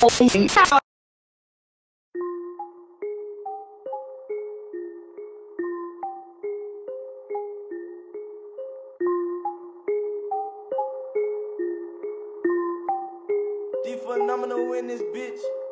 D phenomenal in this bitch.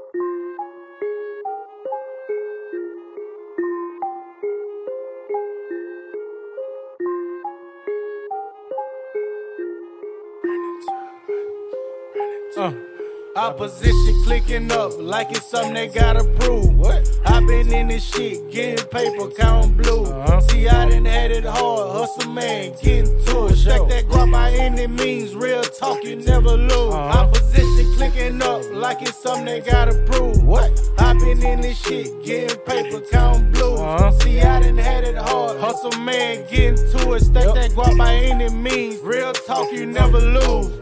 Opposition clicking up like it's something they gotta prove. What? I been in this shit, getting paper, counting blue. Uh-huh. See, I done had it hard, hustle man, getting to it. Stack that guap by any means, real talk, you never lose. Uh-huh. Opposition clicking up like it's something they gotta prove. What? I been in this shit, getting paper, counting blue. Uh-huh. See, I done had it hard, hustle man, getting to it. Stack yep. that guap by any means, real talk, you never lose.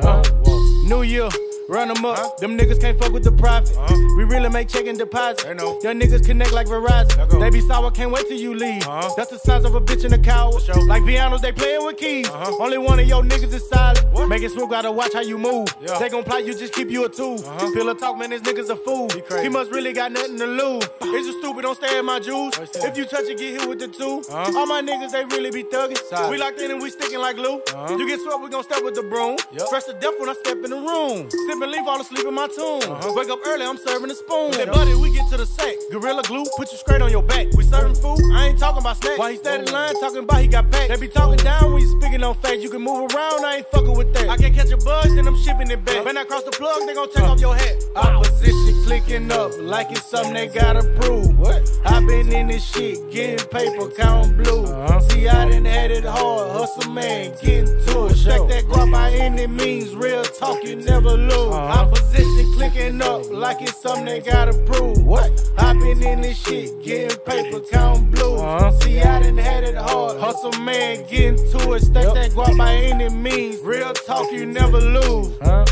New Year. Run them up. Huh? Them niggas can't fuck with the profit. Uh-huh. We really make checking deposits. They know. Young niggas connect like Verizon. They be sour, can't wait till you leave. Uh-huh. That's the size of a bitch in a coward. Sure. Like Vianos, they playing with keys. Uh-huh. Only one of your niggas is solid. What? Making smoke, gotta watch how you move. Yeah. They gon' plot you, just keep you a tool. Uh-huh. Pillar talk, man, this nigga's a fool. He, he, must really got nothing to lose. It's just stupid, don't stay at my juice. If you touch it, get hit with the 2 uh-huh. All my niggas, they really be thugging. Solid. We locked in and we sticking like glue. Uh-huh. You get swept, we gon' step with the broom. Yep. Fresh to death when I step in the room. Sip and leave all asleep in my tune. Uh-huh. Wake up early, I'm serving a spoon. That buddy, we get to the sack. Gorilla glue, put you straight on your back. We serving food, I ain't talking about snacks. While he standing line, talking about he got packed. They be talking down when you speaking on facts. You can move around, I ain't fucking with that. I can catch a buzz, then I'm shipping it back. When I cross the plug, they gon' take off your hat. Opposition clicking up like it's something they gotta prove. What? I been in this shit, getting paper, counting blue. Uh-huh. See, I done had it hard, hustle man, getting to it. Stack that guap by any means, real talk, you never lose. Uh-huh. Opposition clicking up like it's something they gotta prove. What? I been in this shit, getting paper, counting blue. Uh-huh. See, I done had it hard, hustle man, getting to it. Stack yep. that guap by any means, real talk, you never lose. Huh?